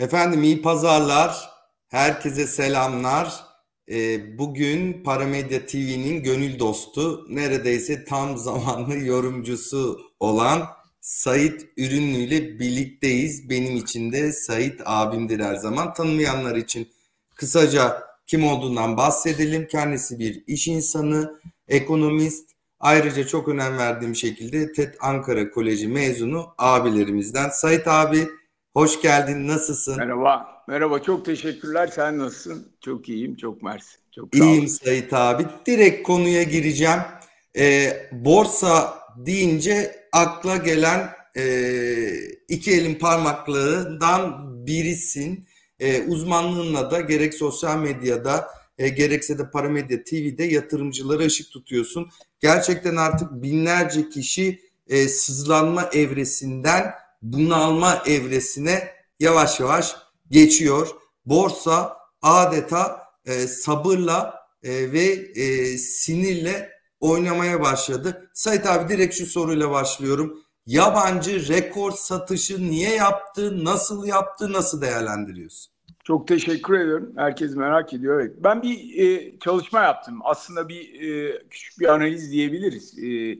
Efendim iyi pazarlar, herkese selamlar. Ee, bugün Paramedya TV'nin gönül dostu, neredeyse tam zamanlı yorumcusu olan Sait Ürünlü ile birlikteyiz. Benim için de Sait abimdir her zaman. Tanımayanlar için kısaca kim olduğundan bahsedelim. Kendisi bir iş insanı, ekonomist, ayrıca çok önem verdiğim şekilde TED Ankara Koleji mezunu abilerimizden. Sait abi Hoş geldin. Nasılsın? Merhaba. Merhaba. Çok teşekkürler. Sen nasılsın? Çok iyiyim. Çok mersi. Çok sağ İyiyim Sait abi. Direkt konuya gireceğim. Ee, borsa deyince akla gelen e, iki elin parmaklarından birisin. E, uzmanlığınla da gerek sosyal medyada e, gerekse de Paramedya TV'de yatırımcılara ışık tutuyorsun. Gerçekten artık binlerce kişi e, sızlanma evresinden bunalma evresine yavaş yavaş geçiyor. Borsa adeta e, sabırla e, ve e, sinirle oynamaya başladı. Sait abi direkt şu soruyla başlıyorum. Yabancı rekor satışı niye yaptı, nasıl yaptı, nasıl değerlendiriyorsun? Çok teşekkür ediyorum. Herkes merak ediyor. Evet. Ben bir e, çalışma yaptım. Aslında bir e, küçük bir analiz diyebiliriz. E,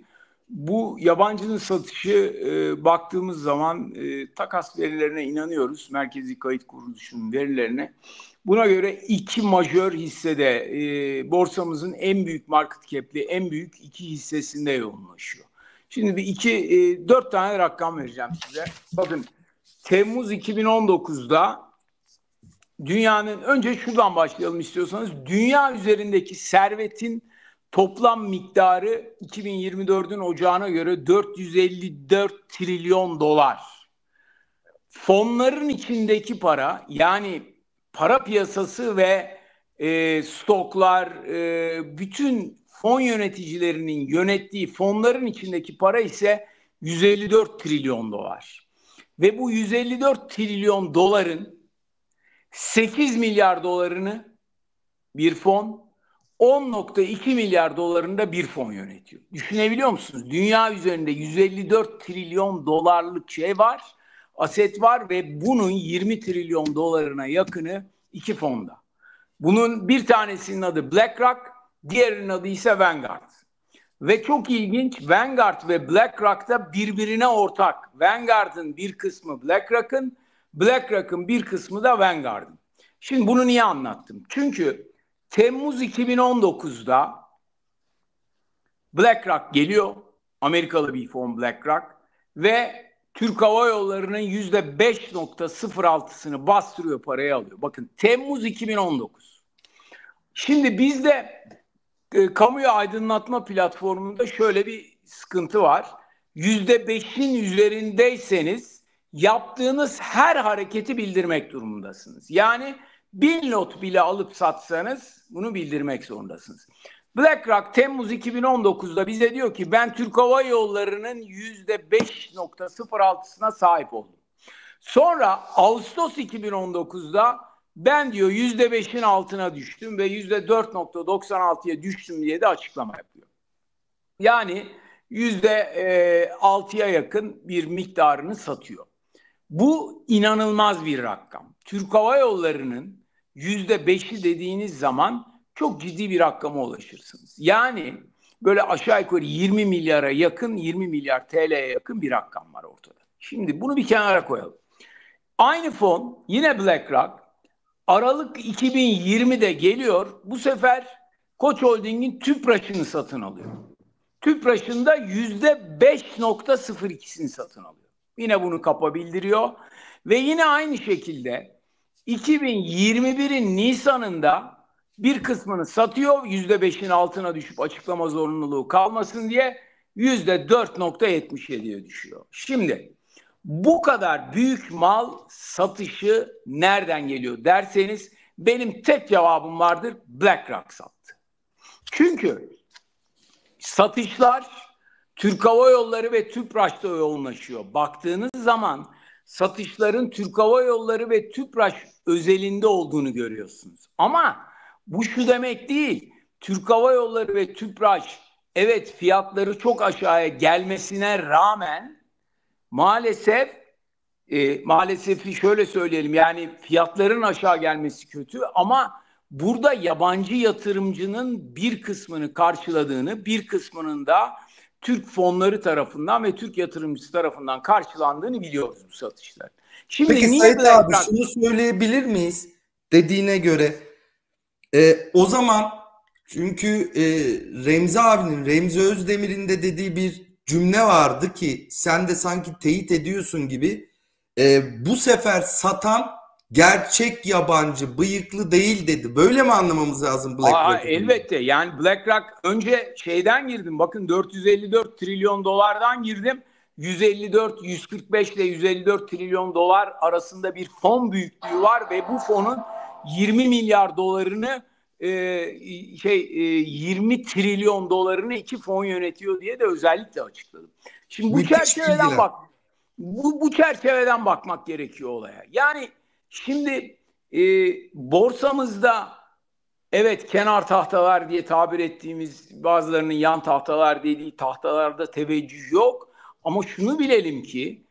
bu yabancının satışı e, baktığımız zaman e, takas verilerine inanıyoruz. Merkezi Kayıt Kuruluşu'nun verilerine. Buna göre iki majör hissede e, borsamızın en büyük market cap'li en büyük iki hissesinde yoğunlaşıyor. Şimdi bir iki, e, dört tane rakam vereceğim size. Bakın Temmuz 2019'da dünyanın önce şuradan başlayalım istiyorsanız dünya üzerindeki servetin Toplam miktarı 2024'ün ocağına göre 454 trilyon dolar. Fonların içindeki para yani para piyasası ve e, stoklar, e, bütün fon yöneticilerinin yönettiği fonların içindeki para ise 154 trilyon dolar. Ve bu 154 trilyon doların 8 milyar dolarını bir fon, 10.2 milyar dolarında bir fon yönetiyor. Düşünebiliyor musunuz? Dünya üzerinde 154 trilyon dolarlık şey var, aset var ve bunun 20 trilyon dolarına yakını iki fonda. Bunun bir tanesinin adı BlackRock, diğerinin adı ise Vanguard. Ve çok ilginç Vanguard ve BlackRock da birbirine ortak. Vanguard'ın bir kısmı BlackRock'ın, BlackRock'ın bir kısmı da Vanguard'ın. Şimdi bunu niye anlattım? Çünkü Temmuz 2019'da BlackRock geliyor. Amerikalı bir fon BlackRock ve Türk Hava Yolları'nın yüzde 5.06'sını bastırıyor parayı alıyor. Bakın Temmuz 2019. Şimdi bizde e, kamuya aydınlatma platformunda şöyle bir sıkıntı var. Yüzde beşin üzerindeyseniz yaptığınız her hareketi bildirmek durumundasınız. Yani bir not bile alıp satsanız bunu bildirmek zorundasınız. BlackRock Temmuz 2019'da bize diyor ki ben Türk Hava Yolları'nın %5.06'sına sahip oldum. Sonra Ağustos 2019'da ben diyor %5'in altına düştüm ve %4.96'ya düştüm diye de açıklama yapıyor. Yani %6'ya yakın bir miktarını satıyor. Bu inanılmaz bir rakam. Türk Hava Yolları'nın yüzde beşi dediğiniz zaman çok ciddi bir rakama ulaşırsınız. Yani böyle aşağı yukarı 20 milyara yakın, 20 milyar TL'ye yakın bir rakam var ortada. Şimdi bunu bir kenara koyalım. Aynı fon yine BlackRock Aralık 2020'de geliyor. Bu sefer Koç Holding'in TÜPRAŞ'ını satın alıyor. TÜPRAŞ'ın da %5.02'sini satın alıyor. Yine bunu kapa bildiriyor. Ve yine aynı şekilde 2021'in Nisan'ında bir kısmını satıyor. Yüzde beşin altına düşüp açıklama zorunluluğu kalmasın diye yüzde 4.77'ye düşüyor. Şimdi bu kadar büyük mal satışı nereden geliyor derseniz benim tek cevabım vardır BlackRock sattı. Çünkü satışlar Türk Hava Yolları ve TÜPRAŞ'ta yoğunlaşıyor. Baktığınız zaman satışların Türk Hava Yolları ve TÜPRAŞ özelinde olduğunu görüyorsunuz. Ama bu şu demek değil. Türk Hava Yolları ve TÜPRAŞ evet fiyatları çok aşağıya gelmesine rağmen maalesef e, maalesef şöyle söyleyelim yani fiyatların aşağı gelmesi kötü ama burada yabancı yatırımcının bir kısmını karşıladığını bir kısmının da Türk fonları tarafından ve Türk yatırımcısı tarafından karşılandığını biliyoruz bu satışlar. Şimdi Peki niye Sayın abi şunu söyleyebilir miyiz dediğine göre e, o zaman çünkü e, Remzi abinin Remzi Özdemir'in de dediği bir cümle vardı ki sen de sanki teyit ediyorsun gibi e, bu sefer satan gerçek yabancı bıyıklı değil dedi. Böyle mi anlamamız lazım BlackRock? Elbette yani BlackRock önce şeyden girdim bakın 454 trilyon dolardan girdim. 154, 145 ile 154 trilyon dolar arasında bir fon büyüklüğü var ve bu fonun 20 milyar dolarını e, şey e, 20 trilyon dolarını iki fon yönetiyor diye de özellikle açıkladım. Şimdi bu Müthiş çerçeveden bak bu, bu çerçeveden bakmak gerekiyor olaya. Yani şimdi e, borsamızda evet kenar tahtalar diye tabir ettiğimiz bazılarının yan tahtalar dediği tahtalarda teveccüh yok. Ama şunu bilelim ki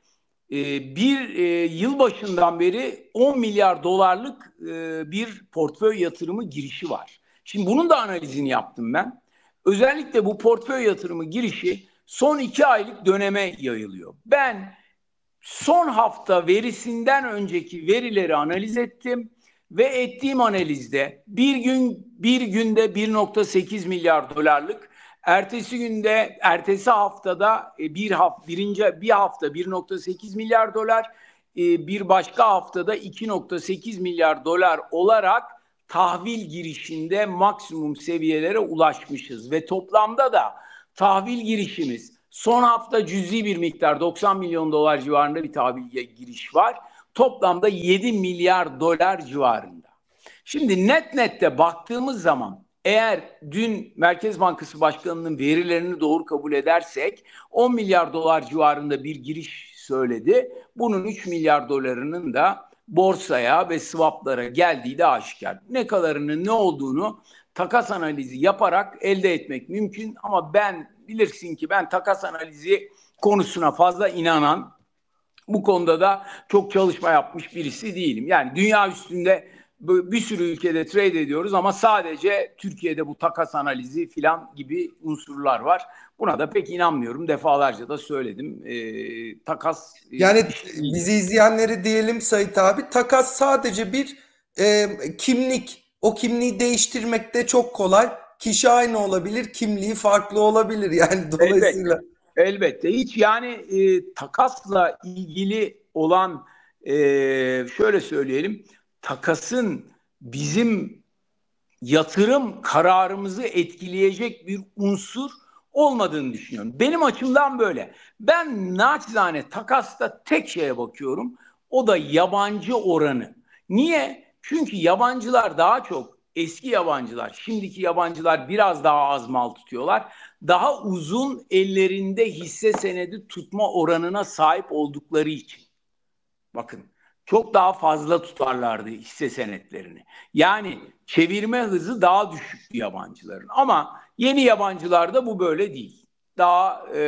e, bir e, yıl başından beri 10 milyar dolarlık e, bir portföy yatırımı girişi var. Şimdi bunun da analizini yaptım ben. Özellikle bu portföy yatırımı girişi son iki aylık döneme yayılıyor. Ben son hafta verisinden önceki verileri analiz ettim ve ettiğim analizde bir gün bir günde 1.8 milyar dolarlık Ertesi günde, ertesi haftada e, bir hafta, birinci bir hafta 1.8 milyar dolar, e, bir başka haftada 2.8 milyar dolar olarak tahvil girişinde maksimum seviyelere ulaşmışız. Ve toplamda da tahvil girişimiz son hafta cüzi bir miktar 90 milyon dolar civarında bir tahvil giriş var. Toplamda 7 milyar dolar civarında. Şimdi net nette baktığımız zaman eğer dün Merkez Bankası Başkanı'nın verilerini doğru kabul edersek 10 milyar dolar civarında bir giriş söyledi. Bunun 3 milyar dolarının da borsaya ve swaplara geldiği de aşikar. Ne kadarının ne olduğunu takas analizi yaparak elde etmek mümkün ama ben bilirsin ki ben takas analizi konusuna fazla inanan bu konuda da çok çalışma yapmış birisi değilim. Yani dünya üstünde bir sürü ülkede trade ediyoruz ama sadece Türkiye'de bu takas analizi filan gibi unsurlar var. Buna da pek inanmıyorum. Defalarca da söyledim. E, takas yani bizi izleyenleri diyelim Sait abi takas sadece bir e, kimlik. O kimliği değiştirmek de çok kolay. Kişi aynı olabilir, kimliği farklı olabilir. Yani dolayısıyla elbette, elbette. hiç yani e, takasla ilgili olan e, şöyle söyleyelim takasın bizim yatırım kararımızı etkileyecek bir unsur olmadığını düşünüyorum. Benim açımdan böyle. Ben naçizane takasta tek şeye bakıyorum. O da yabancı oranı. Niye? Çünkü yabancılar daha çok eski yabancılar, şimdiki yabancılar biraz daha az mal tutuyorlar. Daha uzun ellerinde hisse senedi tutma oranına sahip oldukları için. Bakın çok daha fazla tutarlardı hisse senetlerini. Yani çevirme hızı daha düşüktü yabancıların. Ama yeni yabancılarda bu böyle değil. Daha e,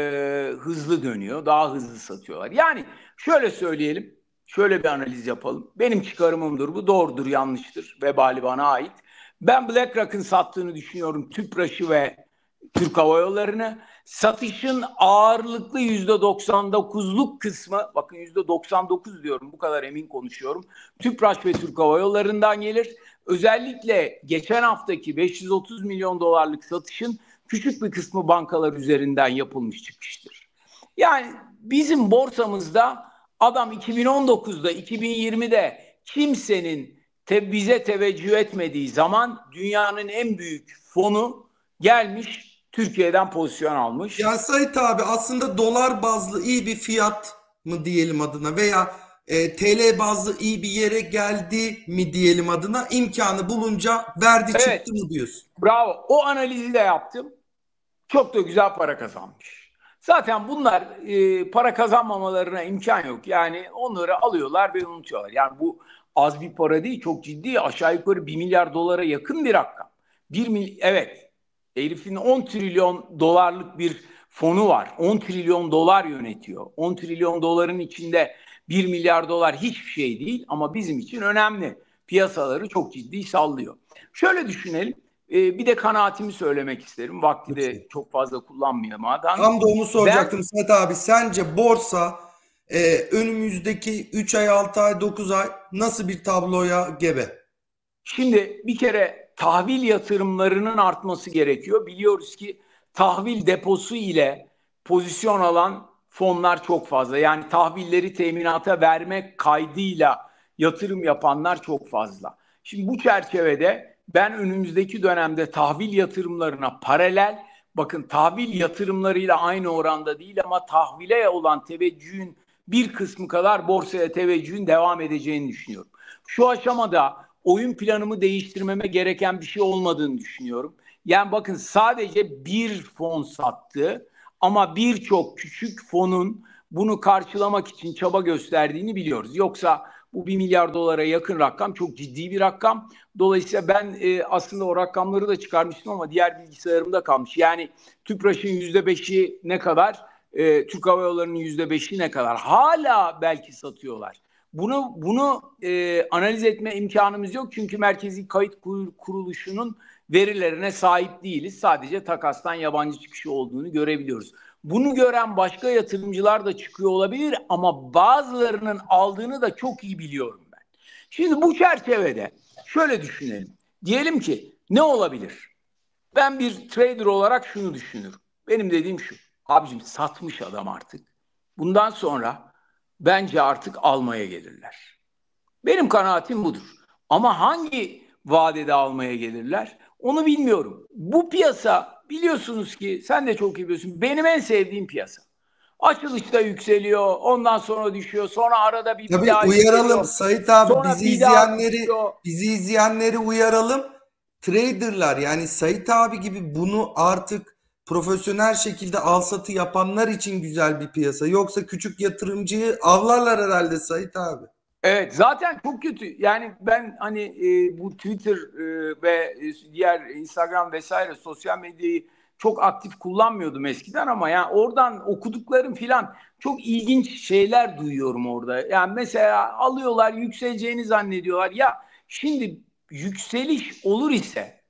hızlı dönüyor, daha hızlı satıyorlar. Yani şöyle söyleyelim, şöyle bir analiz yapalım. Benim çıkarımımdır bu, doğrudur, yanlıştır. Vebali bana ait. Ben BlackRock'ın sattığını düşünüyorum Tüpraş'ı ve Türk Hava Yolları'nı. Satışın ağırlıklı yüzde 99'luk kısmı, bakın yüzde 99 diyorum bu kadar emin konuşuyorum. Tüpraş ve Türk Hava Yolları'ndan gelir. Özellikle geçen haftaki 530 milyon dolarlık satışın küçük bir kısmı bankalar üzerinden yapılmış çıkıştır. Yani bizim borsamızda adam 2019'da 2020'de kimsenin te bize teveccüh etmediği zaman dünyanın en büyük fonu gelmiş Türkiye'den pozisyon almış. Ya Sait abi aslında dolar bazlı iyi bir fiyat mı diyelim adına veya e, TL bazlı iyi bir yere geldi mi diyelim adına imkanı bulunca verdi evet. çıktı mı diyorsun? Bravo. O analizi de yaptım. Çok da güzel para kazanmış. Zaten bunlar e, para kazanmamalarına imkan yok. Yani onları alıyorlar ve unutuyorlar. Yani bu az bir para değil, çok ciddi. Aşağı yukarı 1 milyar dolara yakın bir rakam. 1 mil evet Herifin 10 trilyon dolarlık bir fonu var. 10 trilyon dolar yönetiyor. 10 trilyon doların içinde 1 milyar dolar hiçbir şey değil ama bizim için önemli. Piyasaları çok ciddi sallıyor. Şöyle düşünelim. E, bir de kanaatimi söylemek isterim. Vakti de çok fazla kullanmayamadan. Tam da onu soracaktım ben, Sedat abi. Sence borsa e, önümüzdeki 3 ay, 6 ay, 9 ay nasıl bir tabloya gebe? Şimdi bir kere tahvil yatırımlarının artması gerekiyor. Biliyoruz ki tahvil deposu ile pozisyon alan fonlar çok fazla. Yani tahvilleri teminata vermek kaydıyla yatırım yapanlar çok fazla. Şimdi bu çerçevede ben önümüzdeki dönemde tahvil yatırımlarına paralel bakın tahvil yatırımlarıyla aynı oranda değil ama tahvile olan teveccühün bir kısmı kadar borsaya teveccühün devam edeceğini düşünüyorum. Şu aşamada oyun planımı değiştirmeme gereken bir şey olmadığını düşünüyorum. Yani bakın sadece bir fon sattı ama birçok küçük fonun bunu karşılamak için çaba gösterdiğini biliyoruz. Yoksa bu 1 milyar dolara yakın rakam çok ciddi bir rakam. Dolayısıyla ben e, aslında o rakamları da çıkarmıştım ama diğer bilgisayarımda kalmış. Yani TÜPRAŞ'ın %5'i ne kadar? E, Türk Hava Yolları'nın %5'i ne kadar? Hala belki satıyorlar. Bunu bunu e, analiz etme imkanımız yok çünkü Merkezi Kayıt Kuruluşu'nun verilerine sahip değiliz. Sadece takastan yabancı çıkışı olduğunu görebiliyoruz. Bunu gören başka yatırımcılar da çıkıyor olabilir ama bazılarının aldığını da çok iyi biliyorum ben. Şimdi bu çerçevede şöyle düşünelim. Diyelim ki ne olabilir? Ben bir trader olarak şunu düşünürüm. Benim dediğim şu. Abicim satmış adam artık. Bundan sonra bence artık almaya gelirler. Benim kanaatim budur. Ama hangi vadede almaya gelirler? Onu bilmiyorum. Bu piyasa biliyorsunuz ki sen de çok iyi biliyorsun. Benim en sevdiğim piyasa. Açılışta yükseliyor, ondan sonra düşüyor, sonra arada bir Tabii daha uyaralım yükseliyor. Sait abi sonra bizi izleyenleri bizi izleyenleri uyaralım. Traderlar yani Sait abi gibi bunu artık profesyonel şekilde al satı yapanlar için güzel bir piyasa. Yoksa küçük yatırımcıyı avlarlar herhalde Sait abi. Evet zaten çok kötü. Yani ben hani e, bu Twitter e, ve diğer Instagram vesaire sosyal medyayı çok aktif kullanmıyordum eskiden ama yani oradan okuduklarım filan çok ilginç şeyler duyuyorum orada. Yani mesela alıyorlar yükseleceğini zannediyorlar. Ya şimdi yükseliş olur ise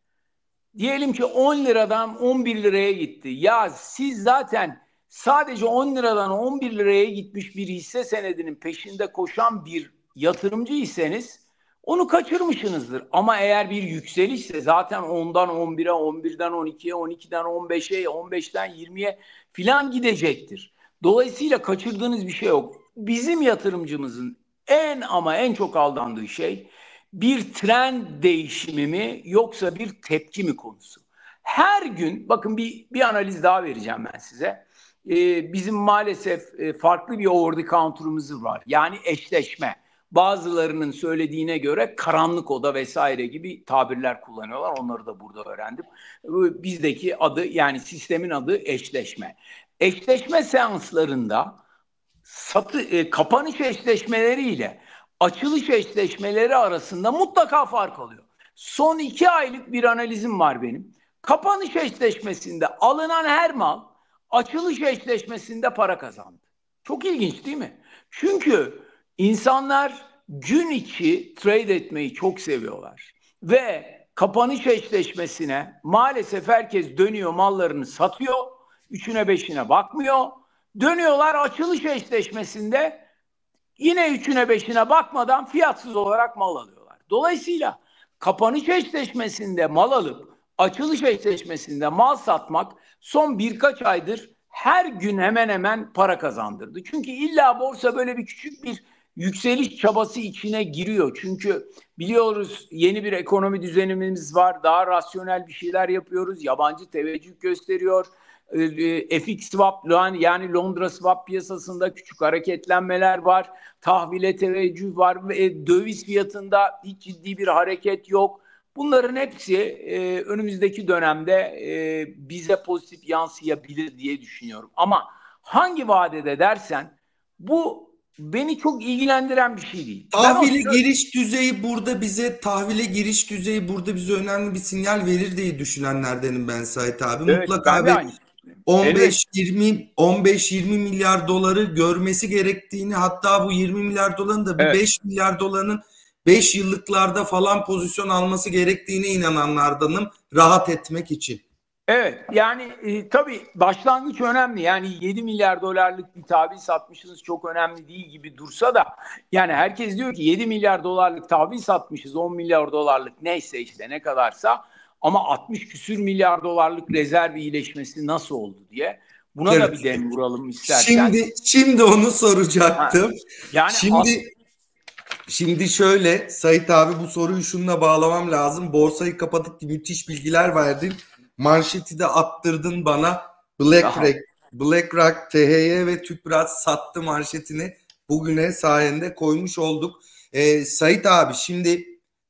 diyelim ki 10 liradan 11 liraya gitti. Ya siz zaten sadece 10 liradan 11 liraya gitmiş bir hisse senedinin peşinde koşan bir yatırımcıysanız onu kaçırmışsınızdır. Ama eğer bir yükselişse zaten 10'dan 11'e, 11'den 12'ye, 12'den 15'e, 15'ten 20'ye filan gidecektir. Dolayısıyla kaçırdığınız bir şey yok. Bizim yatırımcımızın en ama en çok aldandığı şey bir trend değişimi mi yoksa bir tepki mi konusu. Her gün bakın bir, bir analiz daha vereceğim ben size. Ee, bizim maalesef e, farklı bir the counter'ımız var. Yani eşleşme bazılarının söylediğine göre karanlık oda vesaire gibi tabirler kullanıyorlar. Onları da burada öğrendim. Bizdeki adı yani sistemin adı eşleşme. Eşleşme seanslarında satı, e, kapanış eşleşmeleriyle açılış eşleşmeleri arasında mutlaka fark oluyor. Son iki aylık bir analizim var benim. Kapanış eşleşmesinde alınan her mal açılış eşleşmesinde para kazandı. Çok ilginç değil mi? Çünkü İnsanlar gün içi trade etmeyi çok seviyorlar. Ve kapanış eşleşmesine maalesef herkes dönüyor mallarını satıyor. Üçüne beşine bakmıyor. Dönüyorlar açılış eşleşmesinde yine üçüne beşine bakmadan fiyatsız olarak mal alıyorlar. Dolayısıyla kapanış eşleşmesinde mal alıp açılış eşleşmesinde mal satmak son birkaç aydır her gün hemen hemen para kazandırdı. Çünkü illa borsa böyle bir küçük bir yükseliş çabası içine giriyor. Çünkü biliyoruz yeni bir ekonomi düzenimiz var. Daha rasyonel bir şeyler yapıyoruz. Yabancı teveccüh gösteriyor. Ee, e, FX swap yani Londra swap piyasasında küçük hareketlenmeler var. Tahvile teveccüh var ve döviz fiyatında hiç ciddi bir hareket yok. Bunların hepsi e, önümüzdeki dönemde e, bize pozitif yansıyabilir diye düşünüyorum. Ama hangi vadede dersen bu beni çok ilgilendiren bir şey değil. Tahvile ben giriş düzeyi burada bize tahvile giriş düzeyi burada bize önemli bir sinyal verir diye düşünenlerdenim ben Sait abi. Evet, Mutlaka ben 15-20 15-20 milyar doları görmesi gerektiğini hatta bu 20 milyar doların da bir evet. 5 milyar dolarının 5 yıllıklarda falan pozisyon alması gerektiğine inananlardanım rahat etmek için. Evet yani e, tabii başlangıç önemli. Yani 7 milyar dolarlık bir tahvil satmışsınız çok önemli değil gibi dursa da yani herkes diyor ki 7 milyar dolarlık tahvil satmışız 10 milyar dolarlık neyse işte ne kadarsa ama 60 küsür milyar dolarlık rezerv iyileşmesi nasıl oldu diye. Buna evet. da bir dem vuralım istersen. Şimdi şimdi onu soracaktım. Ha. Yani şimdi Şimdi şöyle Sait abi bu soruyu şununla bağlamam lazım. Borsayı kapatıp müthiş bilgiler verdin. Manşeti de attırdın bana. BlackRock, BlackRock, THY ve Tüpraş sattı manşetini. Bugüne sayende koymuş olduk. Ee, Sait abi şimdi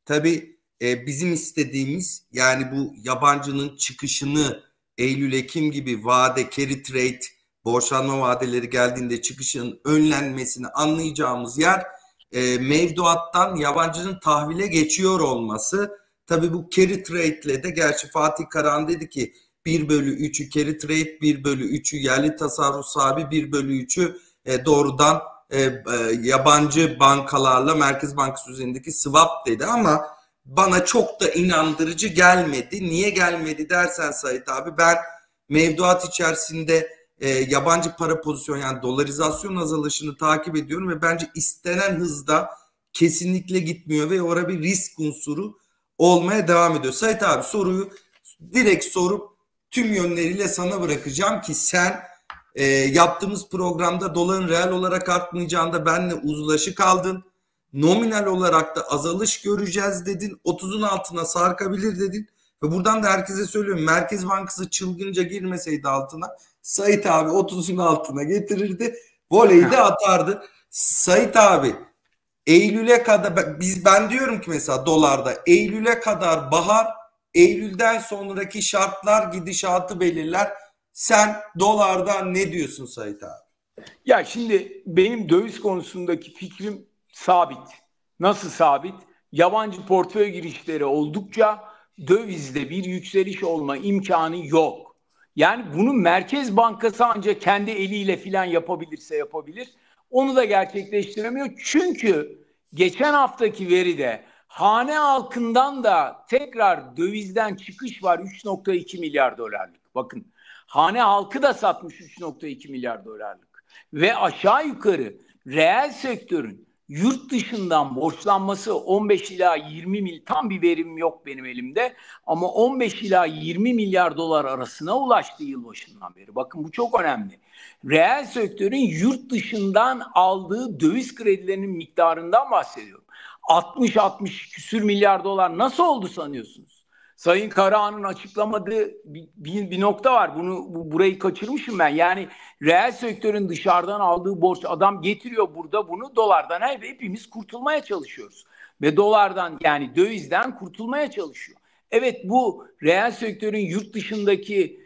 tabii e, bizim istediğimiz yani bu yabancının çıkışını Eylül-Ekim gibi vade, carry trade, borçlanma vadeleri geldiğinde çıkışın önlenmesini anlayacağımız yer e, mevduattan yabancının tahvile geçiyor olması. Tabi bu carry trade ile de gerçi Fatih Karahan dedi ki 1 bölü 3'ü carry trade 1 bölü 3'ü yerli tasarruf sahibi 1 bölü 3'ü e, doğrudan e, e, yabancı bankalarla Merkez Bankası üzerindeki swap dedi ama bana çok da inandırıcı gelmedi. Niye gelmedi dersen Sait abi ben mevduat içerisinde e, yabancı para pozisyon yani dolarizasyon azalışını takip ediyorum ve bence istenen hızda kesinlikle gitmiyor ve orada bir risk unsuru olmaya devam ediyor. Sait abi soruyu direkt sorup tüm yönleriyle sana bırakacağım ki sen e, yaptığımız programda doların reel olarak artmayacağında benle uzlaşı kaldın. Nominal olarak da azalış göreceğiz dedin. 30'un altına sarkabilir dedin. Ve buradan da herkese söylüyorum. Merkez Bankası çılgınca girmeseydi altına Sait abi 30'un altına getirirdi. Voleyi de atardı. Sait abi Eylül'e kadar biz ben diyorum ki mesela dolarda Eylül'e kadar bahar Eylül'den sonraki şartlar gidişatı belirler. Sen dolardan ne diyorsun Sait abi? Ya şimdi benim döviz konusundaki fikrim sabit. Nasıl sabit? Yabancı portföy girişleri oldukça dövizde bir yükseliş olma imkanı yok. Yani bunu Merkez Bankası ancak kendi eliyle filan yapabilirse yapabilir. Onu da gerçekleştiremiyor. Çünkü geçen haftaki veride hane halkından da tekrar dövizden çıkış var 3.2 milyar dolarlık. Bakın hane halkı da satmış 3.2 milyar dolarlık. Ve aşağı yukarı reel sektörün yurt dışından borçlanması 15 ila 20 mil tam bir verim yok benim elimde ama 15 ila 20 milyar dolar arasına ulaştı yılbaşından beri. Bakın bu çok önemli. Reel sektörün yurt dışından aldığı döviz kredilerinin miktarından bahsediyorum. 60-60 küsür milyar dolar nasıl oldu sanıyorsunuz? Sayın Karahan'ın açıklamadığı bir, bir, bir nokta var. Bunu bu, burayı kaçırmışım ben. Yani reel sektörün dışarıdan aldığı borç adam getiriyor burada bunu dolardan hep hepimiz kurtulmaya çalışıyoruz. Ve dolardan yani dövizden kurtulmaya çalışıyor. Evet bu reel sektörün yurt dışındaki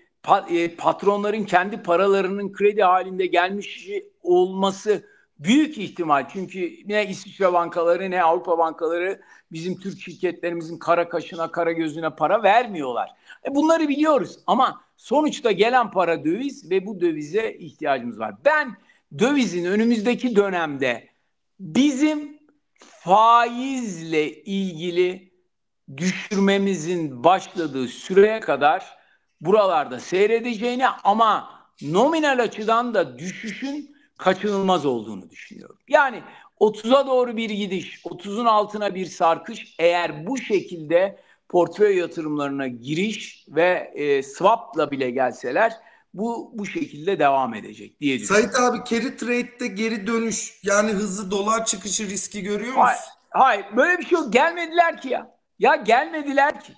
e, patronların kendi paralarının kredi halinde gelmiş olması büyük ihtimal çünkü ne İsviçre bankaları ne Avrupa bankaları bizim Türk şirketlerimizin kara kaşına kara gözüne para vermiyorlar. E bunları biliyoruz ama sonuçta gelen para döviz ve bu dövize ihtiyacımız var. Ben dövizin önümüzdeki dönemde bizim faizle ilgili düşürmemizin başladığı süreye kadar buralarda seyredeceğini ama nominal açıdan da düşüşün kaçınılmaz olduğunu düşünüyorum. Yani 30'a doğru bir gidiş, 30'un altına bir sarkış eğer bu şekilde portföy yatırımlarına giriş ve e, swap'la bile gelseler bu bu şekilde devam edecek diye düşünüyorum. Sait abi carry trade'de geri dönüş yani hızlı dolar çıkışı riski görüyor musun? Hayır, hayır böyle bir şey yok. Gelmediler ki ya. Ya gelmediler ki.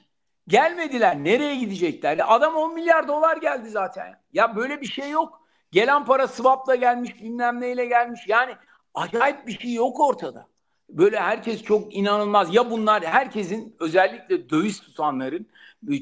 Gelmediler. Nereye gidecekler? Adam 10 milyar dolar geldi zaten. Ya böyle bir şey yok. Gelen para swap'la gelmiş bilmem neyle gelmiş. Yani acayip bir şey yok ortada. Böyle herkes çok inanılmaz. Ya bunlar herkesin özellikle döviz tutanların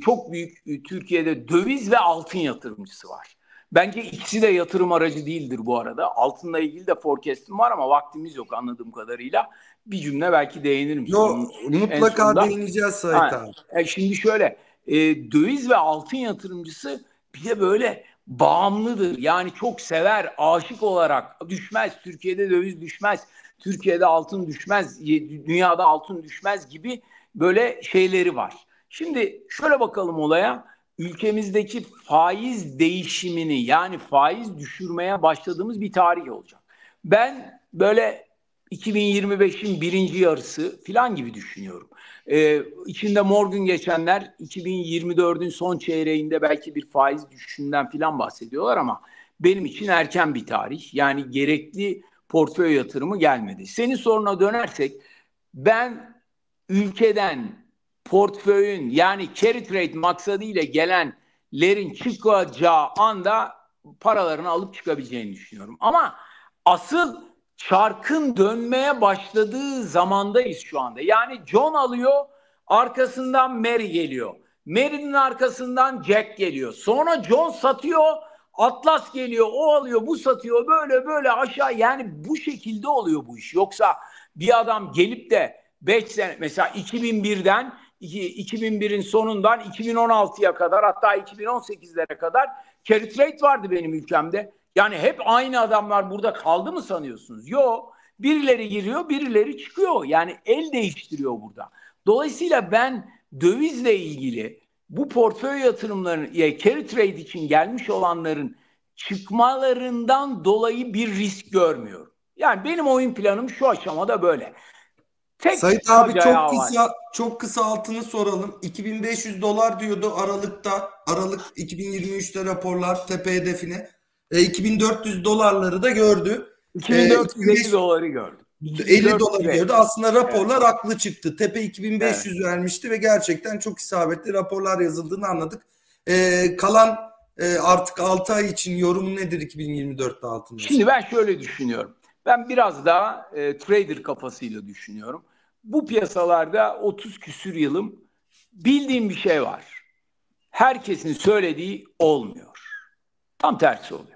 çok büyük e, Türkiye'de döviz ve altın yatırımcısı var. Bence ikisi de yatırım aracı değildir bu arada. Altınla ilgili de forecast'im var ama vaktimiz yok anladığım kadarıyla. Bir cümle belki değinirim. Yok mutlaka değineceğiz Sait abi. E şimdi şöyle e, döviz ve altın yatırımcısı bir de böyle bağımlıdır. Yani çok sever, aşık olarak düşmez. Türkiye'de döviz düşmez. Türkiye'de altın düşmez. Dünyada altın düşmez gibi böyle şeyleri var. Şimdi şöyle bakalım olaya. Ülkemizdeki faiz değişimini yani faiz düşürmeye başladığımız bir tarih olacak. Ben böyle 2025'in birinci yarısı falan gibi düşünüyorum. Ee, içinde mor geçenler 2024'ün son çeyreğinde belki bir faiz düşüşünden falan bahsediyorlar ama benim için erken bir tarih. Yani gerekli portföy yatırımı gelmedi. Senin soruna dönersek ben ülkeden portföyün yani carry trade maksadıyla gelenlerin çıkacağı anda paralarını alıp çıkabileceğini düşünüyorum. Ama asıl çarkın dönmeye başladığı zamandayız şu anda. Yani John alıyor, arkasından Mary geliyor. Mary'nin arkasından Jack geliyor. Sonra John satıyor, Atlas geliyor, o alıyor, bu satıyor. Böyle böyle aşağı yani bu şekilde oluyor bu iş. Yoksa bir adam gelip de 5 sene mesela 2001'den 2001'in sonundan 2016'ya kadar hatta 2018'lere kadar carry trade vardı benim ülkemde. Yani hep aynı adamlar burada kaldı mı sanıyorsunuz? Yok. Birileri giriyor, birileri çıkıyor. Yani el değiştiriyor burada. Dolayısıyla ben dövizle ilgili bu portföy yatırımlarının, ya carry trade için gelmiş olanların çıkmalarından dolayı bir risk görmüyorum. Yani benim oyun planım şu aşamada böyle. Tek Sayit abi çok kısa var. çok kısa altını soralım. 2500 dolar diyordu Aralık'ta. Aralık 2023'te raporlar tepe hedefine. E, 2400 dolarları da gördü. 2450 e, doları gördü. 50 dolar gördü. Aslında raporlar evet. haklı çıktı. Tepe 2500 evet. vermişti ve gerçekten çok isabetli raporlar yazıldığını anladık. E, kalan e, artık 6 ay için yorumu nedir 2024'te altında? Şimdi ben şöyle düşünüyorum. Ben biraz daha e, trader kafasıyla düşünüyorum. Bu piyasalarda 30 küsür yılım bildiğim bir şey var. Herkesin söylediği olmuyor. Tam tersi oluyor.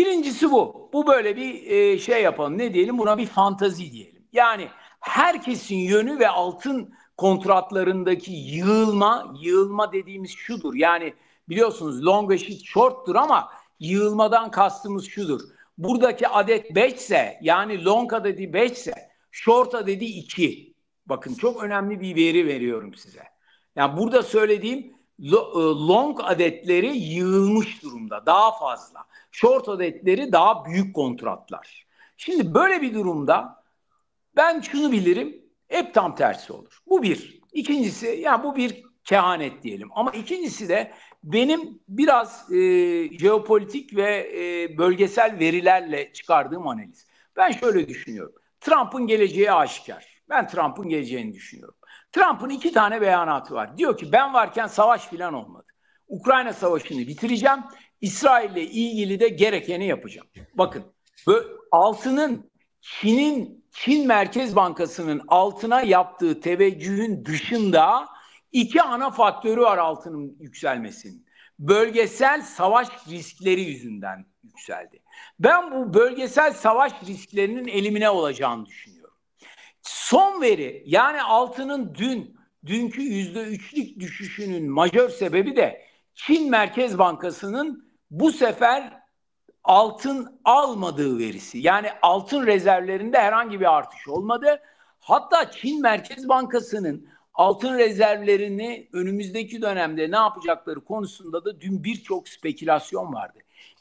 Birincisi bu. Bu böyle bir e, şey yapalım. Ne diyelim? Buna bir fantazi diyelim. Yani herkesin yönü ve altın kontratlarındaki yığılma, yığılma dediğimiz şudur. Yani biliyorsunuz long eşit short'tur ama yığılmadan kastımız şudur. Buradaki adet 5 ise yani long adedi 5 ise short adedi 2. Bakın çok önemli bir veri veriyorum size. Yani burada söylediğim long adetleri yığılmış durumda daha fazla. Short adetleri daha büyük kontratlar. Şimdi böyle bir durumda ben şunu bilirim hep tam tersi olur. Bu bir. İkincisi yani bu bir kehanet diyelim. Ama ikincisi de benim biraz e, jeopolitik ve e, bölgesel verilerle çıkardığım analiz. Ben şöyle düşünüyorum. Trump'ın geleceği aşikar. Ben Trump'ın geleceğini düşünüyorum. Trump'ın iki tane beyanatı var. Diyor ki ben varken savaş filan olmadı. Ukrayna savaşını bitireceğim. İsrail'le ilgili de gerekeni yapacağım. Bakın altının Çin'in Çin Merkez Bankası'nın altına yaptığı teveccühün dışında iki ana faktörü var altının yükselmesinin. Bölgesel savaş riskleri yüzünden yükseldi. Ben bu bölgesel savaş risklerinin elimine olacağını düşünüyorum. Son veri yani altının dün dünkü yüzde üçlük düşüşünün majör sebebi de Çin Merkez Bankası'nın bu sefer altın almadığı verisi. Yani altın rezervlerinde herhangi bir artış olmadı. Hatta Çin Merkez Bankası'nın altın rezervlerini önümüzdeki dönemde ne yapacakları konusunda da dün birçok spekülasyon vardı.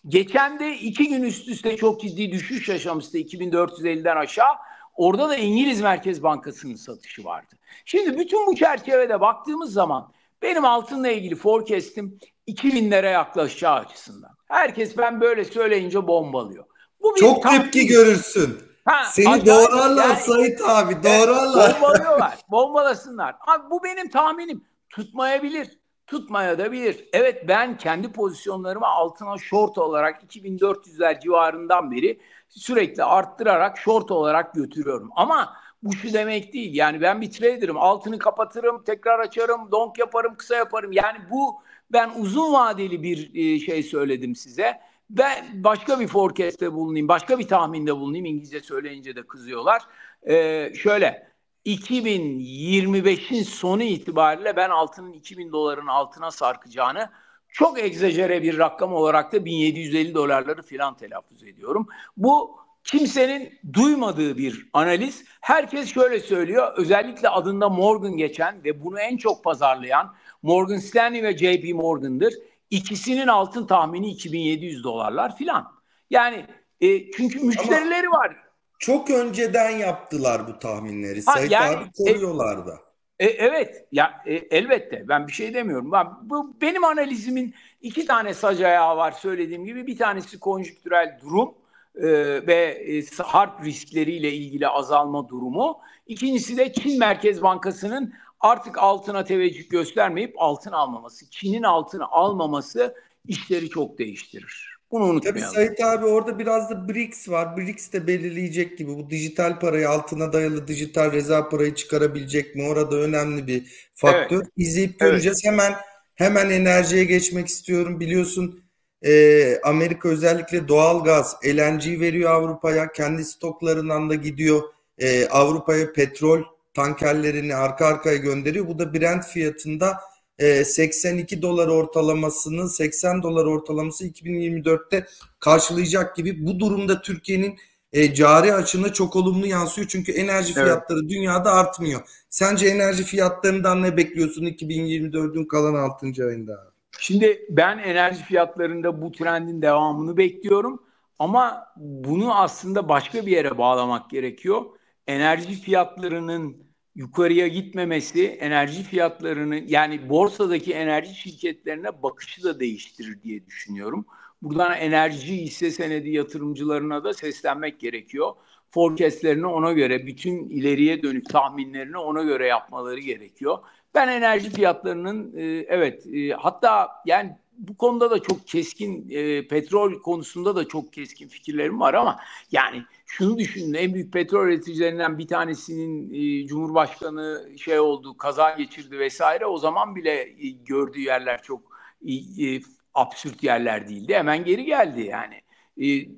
Geçen de iki gün üst üste çok ciddi düşüş yaşamıştı 2450'den aşağı. Orada da İngiliz Merkez Bankası'nın satışı vardı. Şimdi bütün bu çerçevede baktığımız zaman benim altınla ilgili forecast'im 2000'lere yaklaşacağı açısından. Herkes ben böyle söyleyince bombalıyor. Bu bir Çok tepki görürsün. Ha, Seni doğrarlar yani, Sait abi doğrarlar. Bombalıyorlar. Bombalasınlar. Abi bu benim tahminim. Tutmayabilir. Tutmayabilir. Evet ben kendi pozisyonlarımı altına short olarak 2400'ler civarından beri sürekli arttırarak short olarak götürüyorum. Ama bu şu demek değil. Yani ben bir trader'ım. Altını kapatırım, tekrar açarım, donk yaparım, kısa yaparım. Yani bu ben uzun vadeli bir e, şey söyledim size. Ben başka bir forecast'te bulunayım, başka bir tahminde bulunayım. İngilizce söyleyince de kızıyorlar. Ee, şöyle 2025'in sonu itibariyle ben altının 2000 doların altına sarkacağını çok egzajere bir rakam olarak da 1750 dolarları filan telaffuz ediyorum. Bu kimsenin duymadığı bir analiz. Herkes şöyle söylüyor. Özellikle adında Morgan geçen ve bunu en çok pazarlayan Morgan Stanley ve JP Morgan'dır. İkisinin altın tahmini 2700 dolarlar filan. Yani e, çünkü müşterileri Ama var. Çok önceden yaptılar bu tahminleri. Ha, Sayın yani, abi e, koruyorlar da. E, evet, ya e, elbette. Ben bir şey demiyorum. Ben, bu benim analizimin iki tane sac ayağı var söylediğim gibi. Bir tanesi konjüktürel durum e, ve e, harp riskleriyle ilgili azalma durumu. İkincisi de Çin Merkez Bankası'nın artık altına teveccüh göstermeyip altın almaması. Çin'in altını almaması işleri çok değiştirir. Bunu unutmayalım. Tabii Sait abi orada biraz da BRICS var. BRICS de belirleyecek gibi. Bu dijital parayı altına dayalı dijital rezerv parayı çıkarabilecek mi? Orada önemli bir faktör. Evet. İzleyip göreceğiz. Evet. Hemen hemen enerjiye geçmek istiyorum. Biliyorsun e, Amerika özellikle doğal gaz, LNG veriyor Avrupa'ya. Kendi stoklarından da gidiyor. E, Avrupa'ya petrol tankerlerini arka arkaya gönderiyor. Bu da Brent fiyatında 82 e, dolar ortalamasını 80 dolar ortalaması 2024'te karşılayacak gibi bu durumda Türkiye'nin e, cari açığına çok olumlu yansıyor. Çünkü enerji fiyatları evet. dünyada artmıyor. Sence enerji fiyatlarından ne bekliyorsun 2024'ün kalan 6. ayında? Şimdi ben enerji fiyatlarında bu trendin devamını bekliyorum. Ama bunu aslında başka bir yere bağlamak gerekiyor. Enerji fiyatlarının yukarıya gitmemesi enerji fiyatlarını yani borsadaki enerji şirketlerine bakışı da değiştirir diye düşünüyorum. Buradan enerji hisse senedi yatırımcılarına da seslenmek gerekiyor. Forecastlerini ona göre, bütün ileriye dönük tahminlerini ona göre yapmaları gerekiyor. Ben enerji fiyatlarının e, evet e, hatta yani bu konuda da çok keskin e, petrol konusunda da çok keskin fikirlerim var ama yani şunu düşünün en büyük petrol üreticilerinden bir tanesinin e, Cumhurbaşkanı şey oldu kaza geçirdi vesaire o zaman bile e, gördüğü yerler çok e, e, absürt yerler değildi hemen geri geldi yani. E,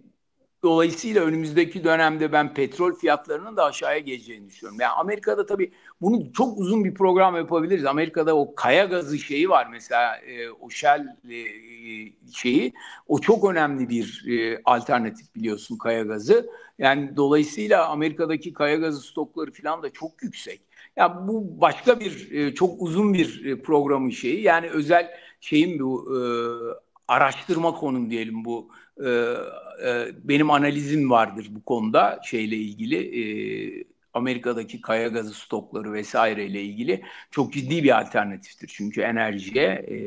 Dolayısıyla önümüzdeki dönemde ben petrol fiyatlarının da aşağıya geleceğini düşünüyorum. Yani Amerika'da tabii bunu çok uzun bir program yapabiliriz. Amerika'da o kaya gazı şeyi var mesela e, o Shell e, şeyi. O çok önemli bir e, alternatif biliyorsun kaya gazı. Yani dolayısıyla Amerika'daki kaya gazı stokları falan da çok yüksek. Ya yani bu başka bir e, çok uzun bir e, programın şeyi. Yani özel şeyin bu e, araştırma konum diyelim bu e, e, benim analizim vardır bu konuda şeyle ilgili e, Amerika'daki kaya gazı stokları vesaire ile ilgili çok ciddi bir alternatiftir. Çünkü enerjiye e,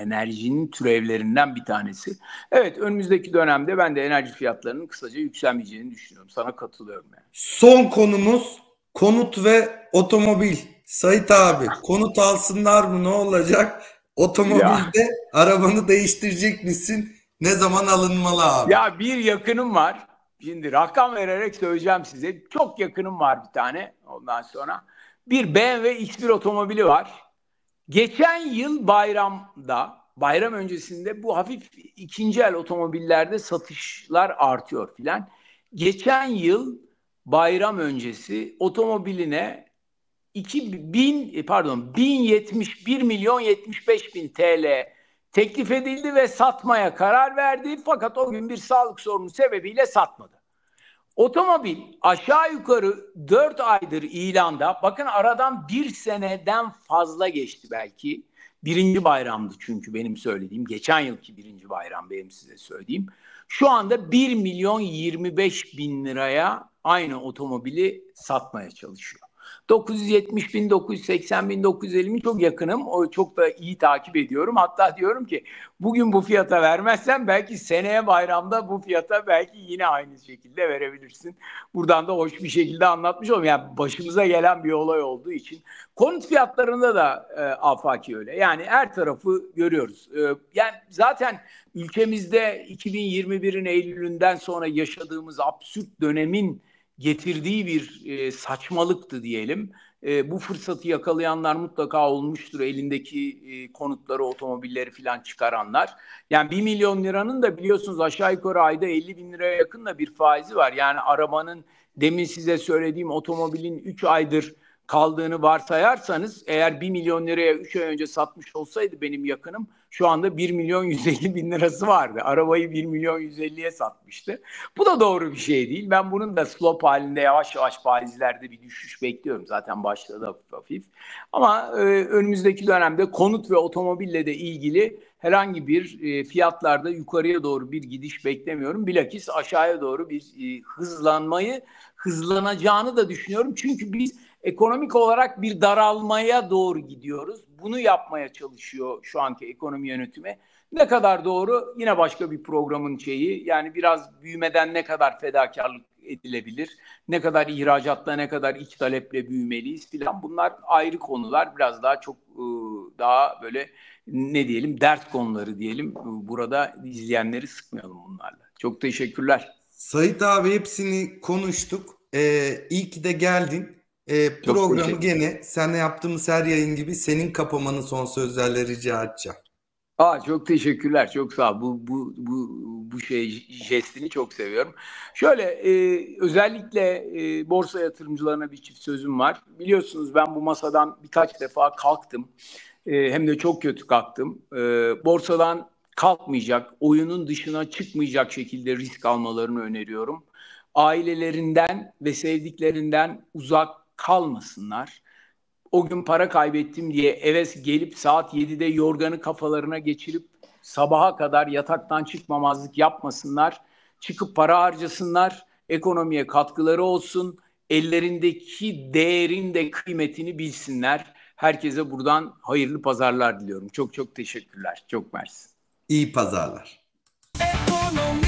enerjinin türevlerinden bir tanesi. Evet önümüzdeki dönemde ben de enerji fiyatlarının kısaca yükselmeyeceğini düşünüyorum. Sana katılıyorum yani. Son konumuz konut ve otomobil. Sait abi konut alsınlar mı ne olacak? Otomobilde ya. arabanı değiştirecek misin? Ne zaman alınmalı abi? Ya bir yakınım var. Şimdi rakam vererek söyleyeceğim size. Çok yakınım var bir tane ondan sonra. Bir BMW X1 otomobili var. Geçen yıl bayramda, bayram öncesinde bu hafif ikinci el otomobillerde satışlar artıyor filan. Geçen yıl bayram öncesi otomobiline 2000 pardon 1071 milyon 75 bin TL teklif edildi ve satmaya karar verdi. Fakat o gün bir sağlık sorunu sebebiyle satmadı. Otomobil aşağı yukarı 4 aydır ilanda. Bakın aradan bir seneden fazla geçti belki. Birinci bayramdı çünkü benim söylediğim. Geçen yılki birinci bayram benim size söylediğim. Şu anda 1 milyon 25 bin liraya aynı otomobili satmaya çalışıyor. 970 bin, 980 bin, 950 bin çok yakınım. O çok da iyi takip ediyorum. Hatta diyorum ki bugün bu fiyata vermezsen belki seneye bayramda bu fiyata belki yine aynı şekilde verebilirsin. Buradan da hoş bir şekilde anlatmış olayım. Yani başımıza gelen bir olay olduğu için. Konut fiyatlarında da e, afaki öyle. Yani her tarafı görüyoruz. E, yani zaten ülkemizde 2021'in Eylül'ünden sonra yaşadığımız absürt dönemin getirdiği bir e, saçmalıktı diyelim. E, bu fırsatı yakalayanlar mutlaka olmuştur elindeki e, konutları, otomobilleri falan çıkaranlar. Yani 1 milyon liranın da biliyorsunuz aşağı yukarı ayda 50 bin liraya yakın da bir faizi var. Yani arabanın demin size söylediğim otomobilin 3 aydır kaldığını varsayarsanız eğer 1 milyon liraya 3 ay önce satmış olsaydı benim yakınım şu anda 1 milyon 150 bin lirası vardı. Arabayı 1 milyon 150'ye satmıştı. Bu da doğru bir şey değil. Ben bunun da slop halinde yavaş yavaş faizlerde bir düşüş bekliyorum. Zaten başladı hafif. Ama e, önümüzdeki dönemde konut ve otomobille de ilgili herhangi bir e, fiyatlarda yukarıya doğru bir gidiş beklemiyorum. Bilakis aşağıya doğru bir e, hızlanmayı hızlanacağını da düşünüyorum. Çünkü biz ekonomik olarak bir daralmaya doğru gidiyoruz. Bunu yapmaya çalışıyor şu anki ekonomi yönetimi. Ne kadar doğru yine başka bir programın şeyi. Yani biraz büyümeden ne kadar fedakarlık edilebilir? Ne kadar ihracatta ne kadar iç taleple büyümeliyiz filan. Bunlar ayrı konular. Biraz daha çok ıı, daha böyle ne diyelim dert konuları diyelim. Burada izleyenleri sıkmayalım bunlarla. Çok teşekkürler. Sait abi hepsini konuştuk. Ee, iyi ki de geldin. Ee, programı gene senle yaptığımız her yayın gibi senin kapamanı son sözlerle rica edeceğim. Aa, çok teşekkürler. Çok sağ ol. Bu, bu, bu, bu şey jestini çok seviyorum. Şöyle e, özellikle e, borsa yatırımcılarına bir çift sözüm var. Biliyorsunuz ben bu masadan birkaç defa kalktım. E, hem de çok kötü kalktım. E, borsadan kalkmayacak, oyunun dışına çıkmayacak şekilde risk almalarını öneriyorum. Ailelerinden ve sevdiklerinden uzak kalmasınlar. O gün para kaybettim diye eve gelip saat 7'de yorganı kafalarına geçirip sabaha kadar yataktan çıkmamazlık yapmasınlar. Çıkıp para harcasınlar, ekonomiye katkıları olsun, ellerindeki değerin de kıymetini bilsinler. Herkese buradan hayırlı pazarlar diliyorum. Çok çok teşekkürler. Çok mersi. İyi pazarlar. Ekonomi.